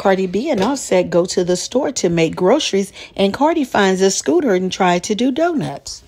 Cardi B and Offset go to the store to make groceries, and Cardi finds a scooter and tries to do donuts.